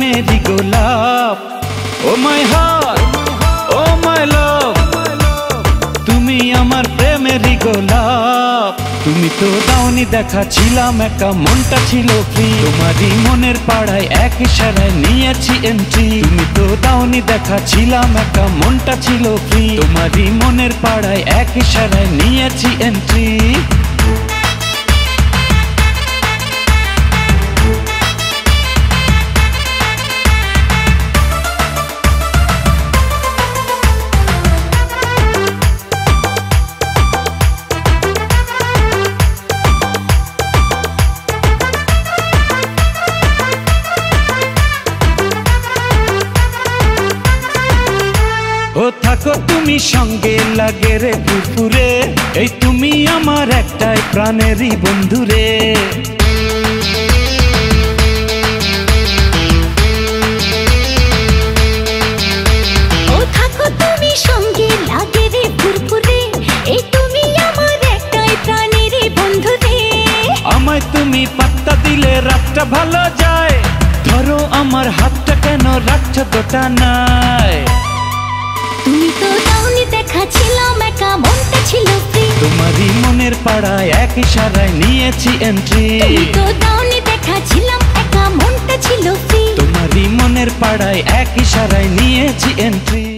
প্রেমেরই গোলাপ ও my heart ও মাই লাভ তুমি আমার প্রেমেরই গোলাপ। তুমি তো দাওনি দেখা ছিলাম একা মনটা ছিল ফ্রি তোমারই মনের পাড়ায় এক ইশারায় নিয়েছি এন্ট্রি তুমি তো দাওনি দেখা ছিলাম একা মনটা ছিল ফ্রি তোমারই মনের পাড়ায় এক ইশারায় নিয়েছি এন্ট্রি ও থাকো তুমি সঙ্গে লাগে রে পুরপুরে এই তুমি আমার একটাই প্রাণেরই বন্ধুরে তুমি সঙ্গে লাগে রে ফুরফুরে। তুমি আমার একটাই প্রাণের বন্ধু আমায় তুমি পাত্তা দিলে রাতটা ভালো যায়। ধরো আমার হাতটা কেন রাখছো গোটা নাই। দাওনি ছিল ছিলাম একা মনটা ছিল ফ্রি তোমারই মনের পাড়ায় এক ইশারায় নিয়েছি এন্ট্রি তুমি তো দাওনি দেখা ছিলাম একা মনটা ছিল ফ্রি তোমারই মনের পাড়ায় এক ইশারায় নিয়েছি এন্ট্রি